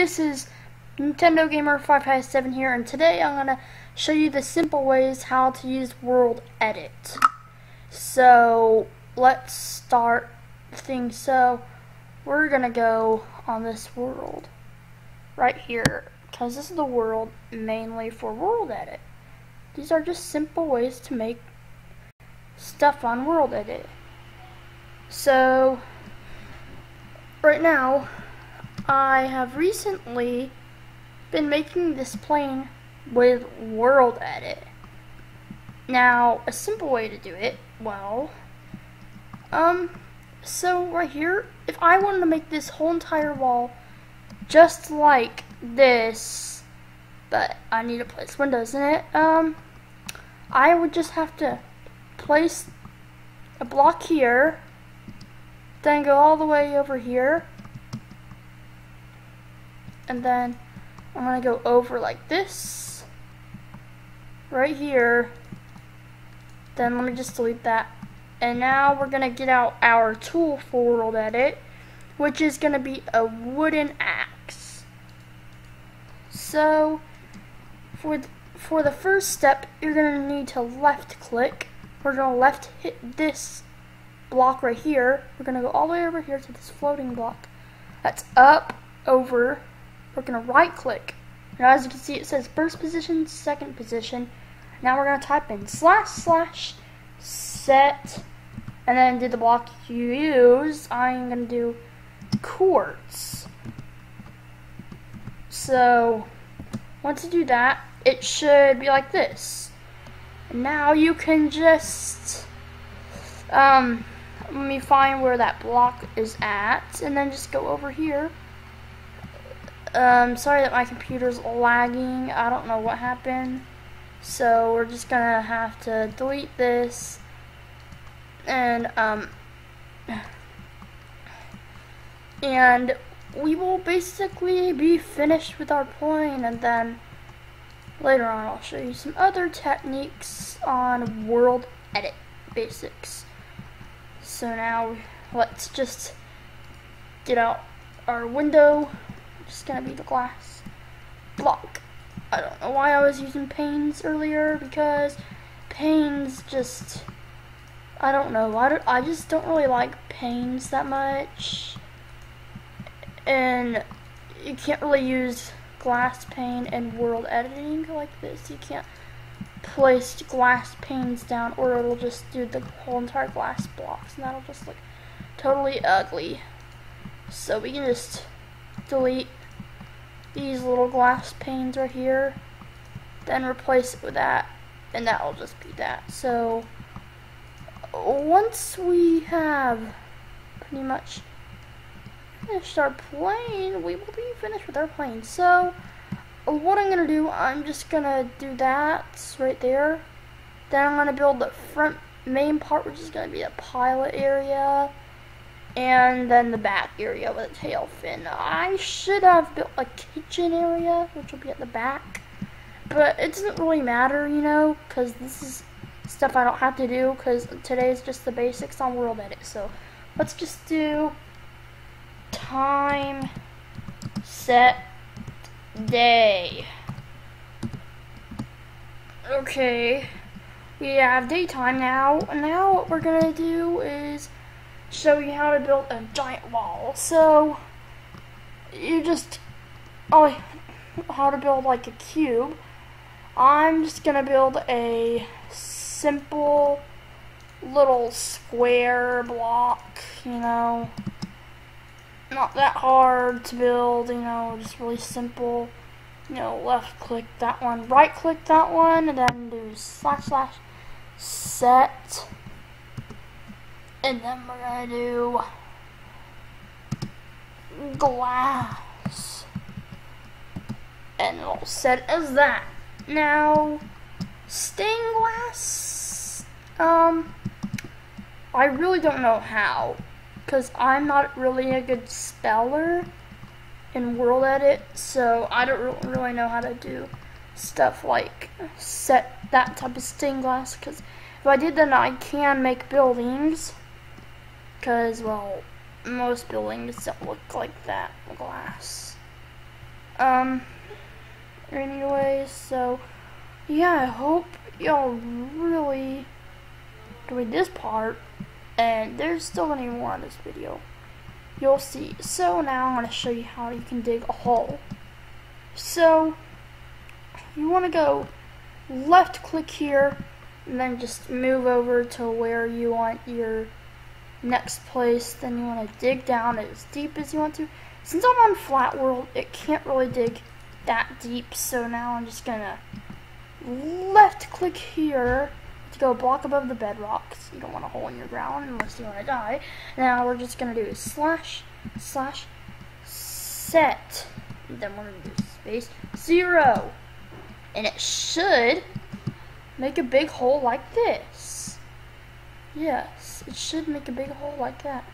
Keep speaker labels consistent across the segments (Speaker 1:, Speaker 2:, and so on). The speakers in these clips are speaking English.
Speaker 1: this is Nintendo Gamer 557 here and today I'm going to show you the simple ways how to use World Edit. So let's start things. So we're going to go on this world right here because this is the world mainly for World Edit. These are just simple ways to make stuff on World Edit. So right now I have recently been making this plane with World Edit. Now, a simple way to do it, well, um, so right here, if I wanted to make this whole entire wall just like this, but I need to place windows in it, um, I would just have to place a block here, then go all the way over here, and then I'm to go over like this, right here, then let me just delete that, and now we're to get out our tool for World Edit, which is to be a wooden axe. So, for, th for the first step, you're to need to left click, we're to left hit this block right here, we're to go all the way over here to this floating block, that's up, over, we're going to right click. Now as you can see it says first position, second position. Now we're going to type in slash slash set and then do the block you use. I'm going to do quartz. So once you do that, it should be like this. Now you can just um, let me find where that block is at and then just go over here um, sorry that my computer's lagging. I don't know what happened. So we're just gonna have to delete this and um and we will basically be finished with our plane and then later on I'll show you some other techniques on world edit basics. So now let's just get out our window just gonna be the glass block. I don't know why I was using panes earlier because panes just I don't know. I, don't, I just don't really like panes that much. And you can't really use glass pane and world editing like this. You can't place glass panes down or it'll just do the whole entire glass blocks and that'll just look totally ugly. So we can just delete these little glass panes right here, then replace it with that, and that will just be that. So once we have pretty much finished our plane, we will be finished with our plane. So what I'm gonna do, I'm just gonna do that right there. Then I'm gonna build the front main part, which is gonna be a pilot area and then the back area with a tail fin. I should have built a kitchen area, which will be at the back, but it doesn't really matter, you know, because this is stuff I don't have to do, because today is just the basics on World Edit, so let's just do time set day. Okay, we have daytime now, and now what we're gonna do is show you how to build a giant wall. So you just oh how to build like a cube. I'm just gonna build a simple little square block, you know. Not that hard to build, you know, just really simple. You know, left click that one, right click that one, and then do slash slash set and then we're gonna do glass. And it'll set as that. Now, stained glass, um, I really don't know how. Because I'm not really a good speller in World Edit, so I don't really know how to do stuff like set that type of stained glass. Because if I did, then I can make buildings because, well, most buildings don't look like that glass. Um, anyways, so, yeah, I hope y'all really enjoyed this part, and there's still gonna be more on this video. You'll see. So now I'm gonna show you how you can dig a hole. So, you wanna go left click here, and then just move over to where you want your next place. Then you want to dig down as deep as you want to. Since I'm on flat world, it can't really dig that deep. So now I'm just gonna left click here to go block above the bedrock. You don't want a hole in your ground unless you want to die. Now we're just gonna do slash slash set. Then we're gonna do space zero, and it should make a big hole like this. Yes, it should make a big hole like that.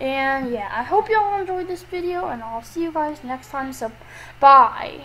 Speaker 1: And yeah, I hope y'all enjoyed this video, and I'll see you guys next time, so bye.